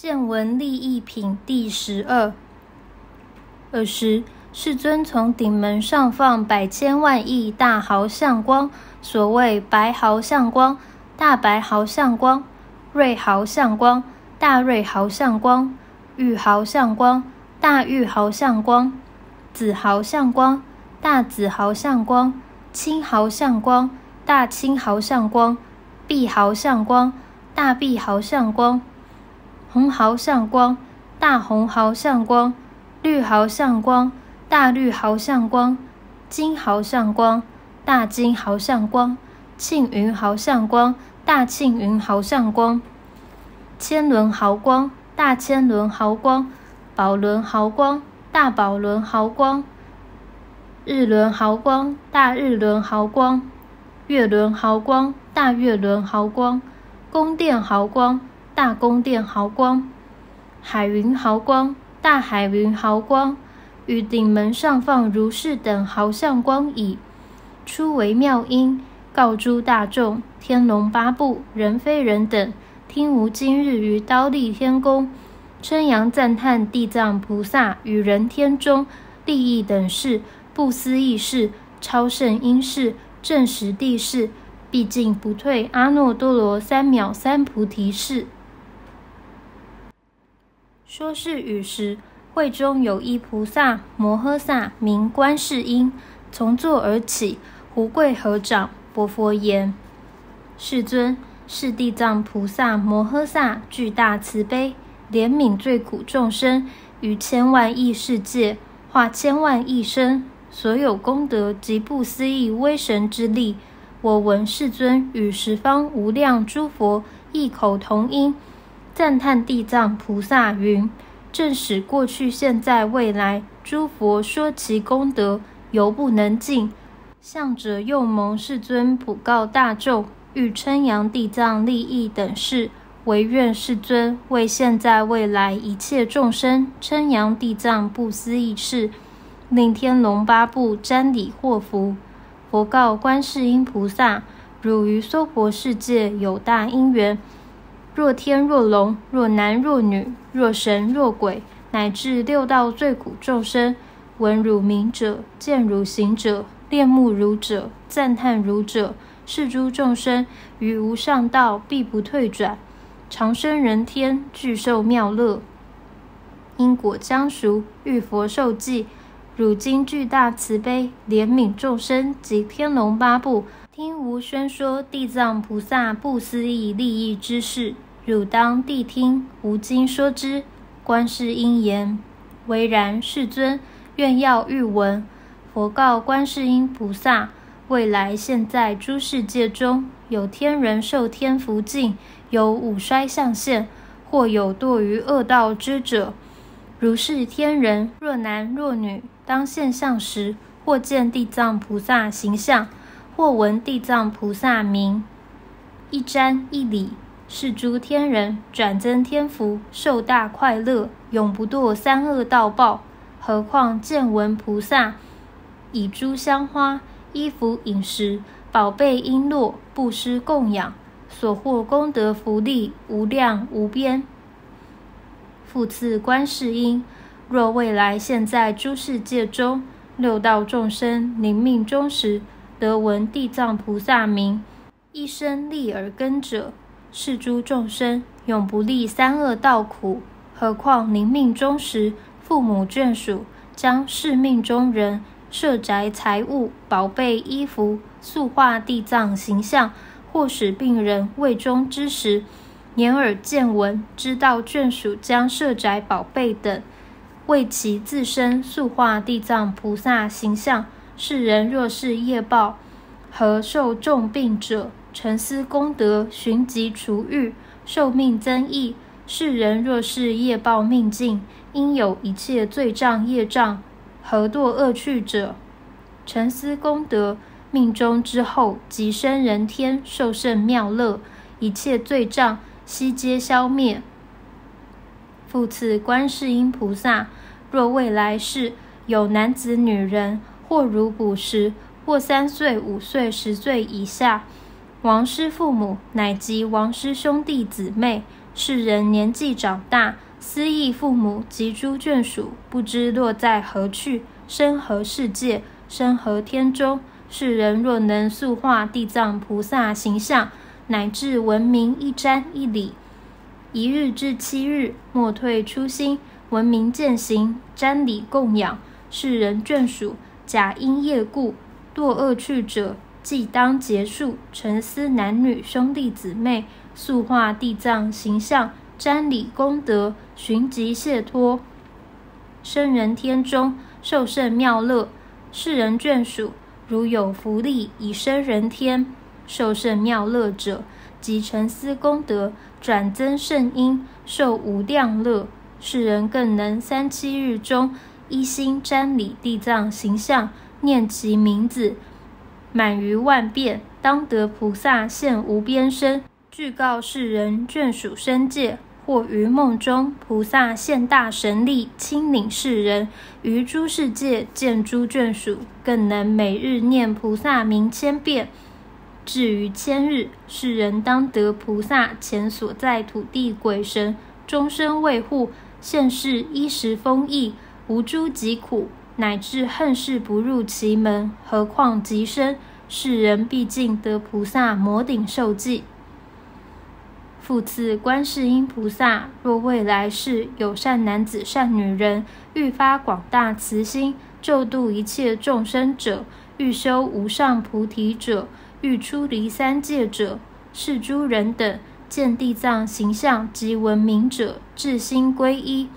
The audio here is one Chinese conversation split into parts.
见闻利益品第十二。尔时，世尊从顶门上放百千万亿大毫相光，所谓白毫相光、大白毫相光、瑞毫相光、大瑞毫相光、玉毫相光、大玉毫相光、紫毫相光、大紫毫相光、青毫相光、大青毫相光、碧毫相光、大碧毫相光。红毫相光，大红毫相光；绿毫相光，大绿毫相光；金毫相光，大金毫相光；庆云毫相光，大庆云毫相光；千轮毫光，大千轮毫光；宝轮毫光，大宝轮毫光；日轮毫光，大日轮毫光；月轮毫光，大月轮毫光；宫殿毫光。大宫殿豪光，海云豪光，大海云豪光，于顶门上放如是等豪相光矣。初为妙音，告诸大众：天龙八部、人非人等，听吾今日于刀立天宫，称扬赞叹地藏菩萨与人天中利益等事，不思议事，超胜因事，正实地事，毕竟不退阿耨多罗三藐三菩提事。说是语时，会中有一菩萨摩诃萨，名观世音，从座而起，胡跪合掌，薄佛言：“世尊，是地藏菩萨摩诃萨具大慈悲，怜悯罪苦众生，于千万亿世界化千万亿身，所有功德及不思议威神之力。我闻世尊与十方无量诸佛异口同音。”赞叹地藏菩萨云：“正使过去、现在、未来诸佛说其功德，犹不能尽。向者又蒙世尊普告大众，欲称扬地藏利益等事，唯愿世尊为现在、未来一切众生称扬地藏不思议事，令天龙八部瞻礼获福。”佛告观世音菩萨：“汝于娑婆世界有大因缘。”若天若龙，若男若女，若神若鬼，乃至六道最苦众生，闻汝名者，见汝行者，恋慕汝者，赞叹汝者，是诸众生于无上道必不退转，长生人天，具受妙乐。因果将熟，遇佛受记。汝今具大慈悲，怜悯众生及天龙八部，听吾宣说地藏菩萨不思议利益之事。汝当谛听，吾今说之。观世音言：“唯然，世尊。愿要欲闻。”佛告观世音菩萨：“未来现在诸世界中有天人受天福境，有五衰相现，或有堕于恶道之者。如是天人，若男若女，当现相时，或见地藏菩萨形象，或闻地藏菩萨名，一瞻一礼。”是诸天人转增天福，受大快乐，永不堕三恶道报。何况见闻菩萨以诸香花、衣服、饮食、宝贝璎珞布施供养，所获功德福利无量无边。复次，观世音，若未来现在诸世界中六道众生临命终时，得闻地藏菩萨名，一生利而根者。是诸众生永不历三恶道苦，何况临命终时，父母眷属将视命中人设宅财物、宝贝衣服、塑化地藏形象，或使病人未终之时，眼耳见闻，知道眷属将设宅宝贝等，为其自身塑化地藏菩萨形象。世人若是业报，何受重病者？沉思功德，寻疾除愈，寿命增益。世人若是业报命尽，应有一切罪障业障，何堕恶趣者？沉思功德，命中之后即生人天，受胜妙乐，一切罪障悉皆消灭。复次，观世音菩萨，若未来世有男子女人，或如古时，或三岁、五岁、十岁以下。王师父母乃及王师兄弟姊妹，世人年纪长大，思忆父母及诸眷属，不知落在何去，生何世界，生何天中。世人若能塑化地藏菩萨形象，乃至闻名一瞻一礼，一日至七日，莫退初心，闻名践行，瞻礼供养，世人眷属，假因业故堕恶趣者，即当结束。沉思男女兄弟姊妹，塑化地藏形象，瞻礼功德，寻疾解脱，生人天中，受胜妙乐，世人眷属。如有福利以生人天，受胜妙乐者，即沉思功德，转增圣因，受无量乐。世人更能三七日中一心瞻礼地藏形象，念其名字，满于万遍，当得菩萨现无边身，具告世人眷属身界。或于梦中，菩萨现大神力，亲领世人于诸世界见诸眷属，更能每日念菩萨名千遍。至于千日，世人当得菩萨前所在土地鬼神终身卫护，现世衣食丰溢，无诸疾苦，乃至恨事不入其门。何况极深，世人毕竟得菩萨摩顶受记。复次，观世音菩萨若未来世有善男子、善女人，欲发广大慈心，救度一切众生者；欲修无上菩提者；欲出离三界者，是诸人等见地藏形象及闻名者，至心皈依，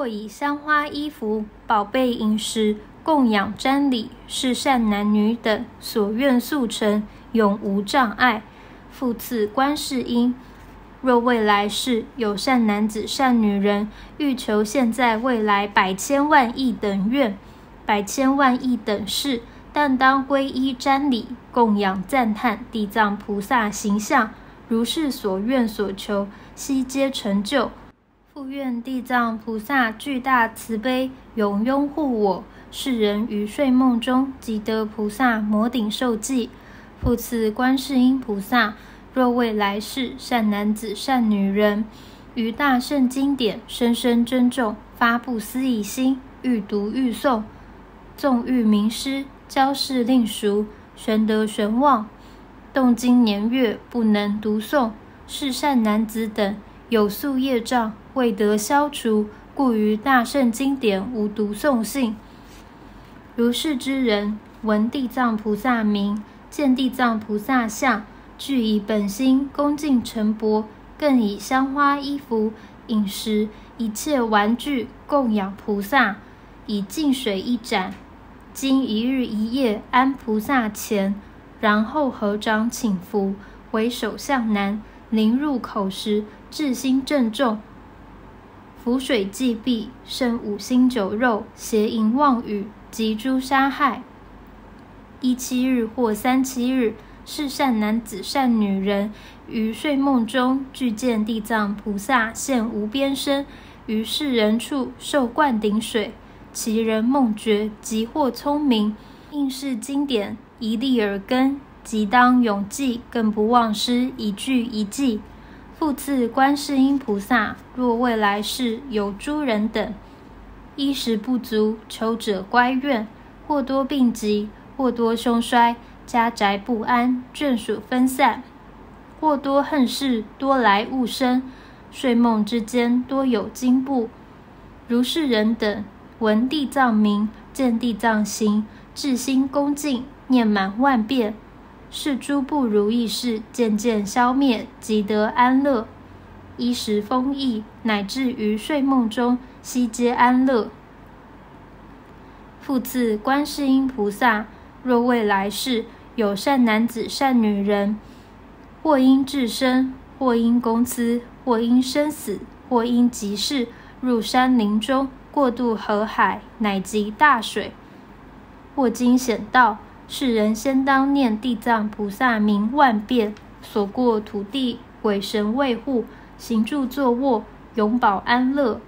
或以香花衣服、宝贝饮食供养瞻礼，是善男女等所愿速成，永无障碍。复次，观世音。若未来世有善男子、善女人，欲求现在、未来百千万亿等愿、百千万亿等事，但当皈依瞻礼、供养赞叹地藏菩萨形象，如是所愿所求，悉皆成就。复愿地藏菩萨巨大慈悲，永拥护我世人于睡梦中，即得菩萨摩顶受记。复次，观世音菩萨。若未来世善男子、善女人，于大圣经典深深珍重，发布思议心，欲读欲诵，纵欲名师，教示令熟，玄德玄望，动经年月不能读诵，是善男子等有宿业障未得消除，故于大圣经典无读诵性。如是之人，闻地藏菩萨名，见地藏菩萨像。具以本心恭敬承钵，更以香花衣服、饮食一切玩具供养菩萨，以净水一盏，经一日一夜安菩萨前，然后合掌请福，为首向南，临入口时，至心正重，浮水既毕，生五星酒肉，邪淫妄语及诛杀害。一七日或三七日。是善男子、善女人，于睡梦中具见地藏菩萨现无边身，于世人处受灌顶水，其人梦觉，即获聪明，应是经典，一立耳根，即当永记，更不忘失一句一记。复次，观世音菩萨，若未来世有诸人等，衣食不足，求者乖怨，或多病疾，或多凶衰。家宅不安，眷属分散，或多恨事，多来误生。睡梦之间，多有惊怖。如是人等，闻地藏名，见地藏形，至心恭敬，念满万遍，是诸不如意事渐渐消灭，即得安乐，衣食丰溢，乃至于睡梦中悉皆安乐。复次，观世音菩萨，若未来世。有善男子、善女人，或因至身，或因公资，或因生死，或因急事，入山林中，过渡河海，乃及大水，或经险道，世人先当念地藏菩萨名万遍，所过土地，鬼神卫护，行住坐卧，永保安乐，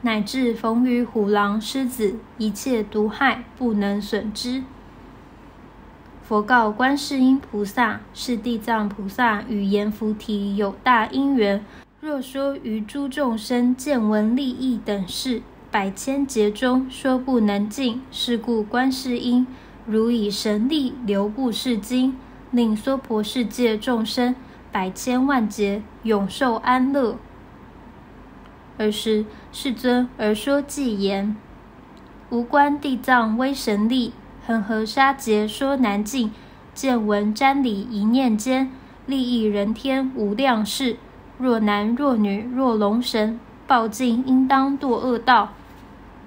乃至逢于虎狼狮子，一切毒害不能损之。佛告观世音菩萨：是地藏菩萨与阎浮提有大因缘，若若说于诸众生见闻利益等事，百千劫中说不能尽，是故观世音如以神力流布世经，令娑婆世界众生百千万劫永受安乐。尔时世尊而说偈言：无观地藏威神力，恒河沙劫说难尽，见闻瞻礼一念间，利益人天无量事。若男若女若龙神，报尽应当堕恶道。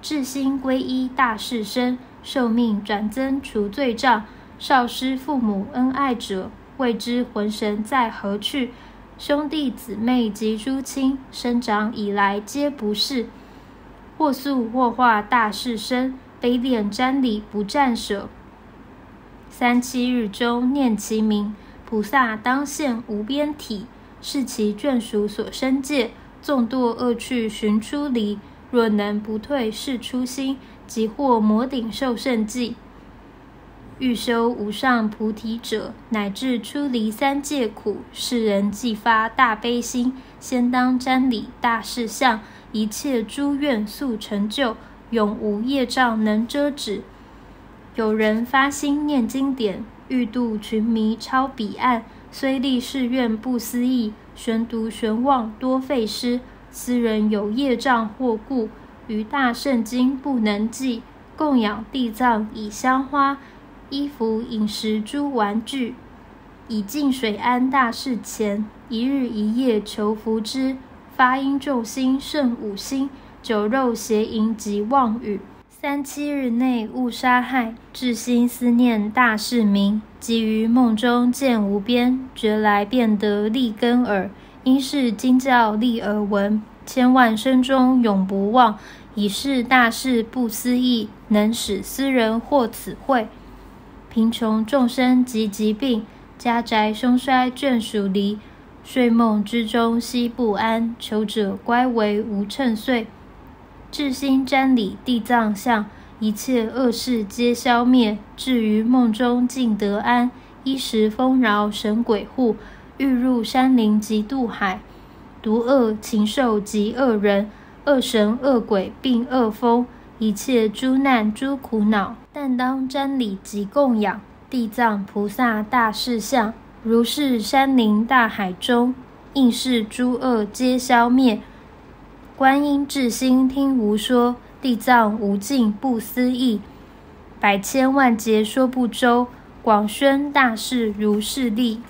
至心皈依大士身，寿命转增除罪障。少失父母恩爱者，未知魂神在何去？兄弟姊妹及诸亲，生长以来皆不是。或素或化大士身，悲恋瞻礼不暂舍。三七日中念其名，菩萨当现无边体。是其眷属所生界，纵堕恶趣寻出离。若能不退是初心，即获摩顶受胜记。欲修无上菩提者，乃至出离三界苦，世人既发大悲心，先当瞻礼大事相，一切诸愿速成就，永无业障能遮止。有人发心念经典，欲度群迷超彼岸。虽立誓愿不思议，玄读玄望多费师。斯人有业障或故，于大圣经不能记。供养地藏以香花、衣服、饮食诸玩具，以净水安大事前，一日一夜求福之。发音众心胜五心，酒肉邪淫及妄语。三七日内勿杀害，至心思念大事明。即于梦中见无边，觉来便得立根耳。因是经教立耳闻，千万生中永不忘。以是大事不思议，能使斯人获此惠。贫穷众生及疾病，家宅凶衰眷属离，睡梦之中悉不安。求者乖为无称岁。至心瞻礼地藏像，一切恶事皆消灭。至于梦中尽得安，衣食丰饶，神鬼护，欲入山林及渡海，毒恶禽兽及恶人、恶神恶鬼并恶风，一切诸难诸苦恼，但当瞻礼及供养地藏菩萨大士像，如是山林大海中，应是诸恶皆消灭。观音至心听无说，地藏无尽不思议，百千万劫说不周，广宣大士如是力。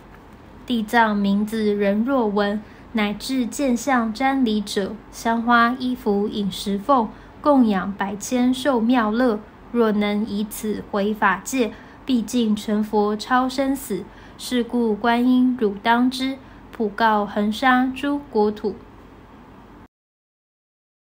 地藏名字人若闻，乃至见相瞻礼者，香花衣服饮食奉，供养百千受妙乐。若能以此回法界，毕竟成佛超生死。是故观音汝当知，普告恒沙诸国土。